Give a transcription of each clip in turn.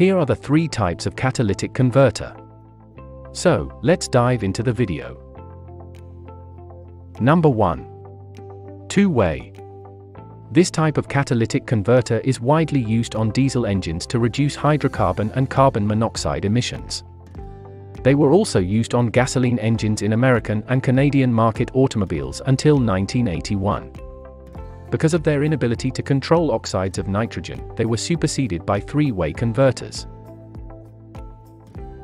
Here are the three types of catalytic converter. So, let's dive into the video. Number 1. Two-way. This type of catalytic converter is widely used on diesel engines to reduce hydrocarbon and carbon monoxide emissions. They were also used on gasoline engines in American and Canadian market automobiles until 1981. Because of their inability to control oxides of nitrogen, they were superseded by three-way converters.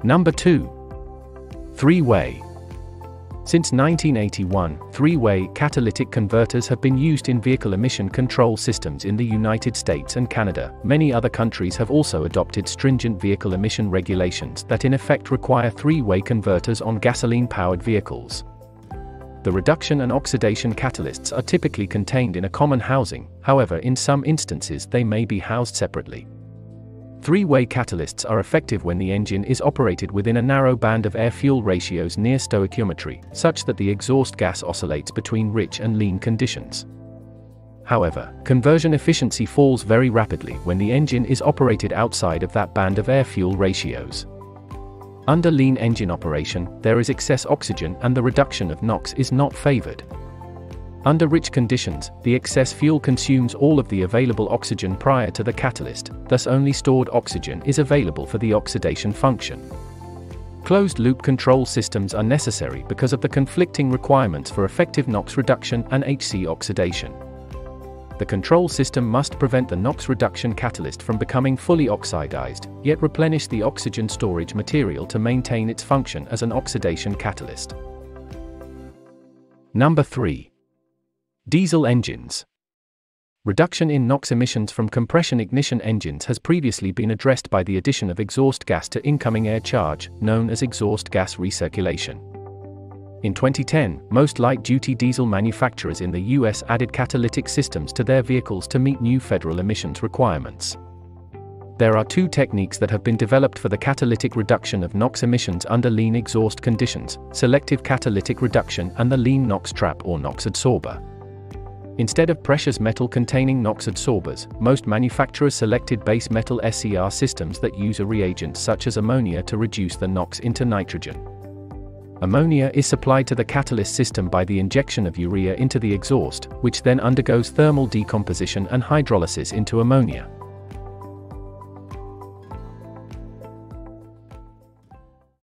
Number 2. Three-way. Since 1981, three-way catalytic converters have been used in vehicle emission control systems in the United States and Canada. Many other countries have also adopted stringent vehicle emission regulations that in effect require three-way converters on gasoline-powered vehicles. The reduction and oxidation catalysts are typically contained in a common housing, however in some instances they may be housed separately. Three-way catalysts are effective when the engine is operated within a narrow band of air-fuel ratios near stoichiometry, such that the exhaust gas oscillates between rich and lean conditions. However, conversion efficiency falls very rapidly when the engine is operated outside of that band of air-fuel ratios. Under lean engine operation, there is excess oxygen and the reduction of NOx is not favored. Under rich conditions, the excess fuel consumes all of the available oxygen prior to the catalyst, thus only stored oxygen is available for the oxidation function. Closed-loop control systems are necessary because of the conflicting requirements for effective NOx reduction and HC oxidation. The control system must prevent the NOx reduction catalyst from becoming fully oxidized, yet replenish the oxygen storage material to maintain its function as an oxidation catalyst. Number 3. Diesel engines. Reduction in NOx emissions from compression ignition engines has previously been addressed by the addition of exhaust gas to incoming air charge, known as exhaust gas recirculation. In 2010, most light duty diesel manufacturers in the US added catalytic systems to their vehicles to meet new federal emissions requirements. There are two techniques that have been developed for the catalytic reduction of NOx emissions under lean exhaust conditions selective catalytic reduction and the lean NOx trap or NOx adsorber. Instead of precious metal containing NOx adsorbers, most manufacturers selected base metal SCR systems that use a reagent such as ammonia to reduce the NOx into nitrogen. Ammonia is supplied to the catalyst system by the injection of urea into the exhaust, which then undergoes thermal decomposition and hydrolysis into ammonia.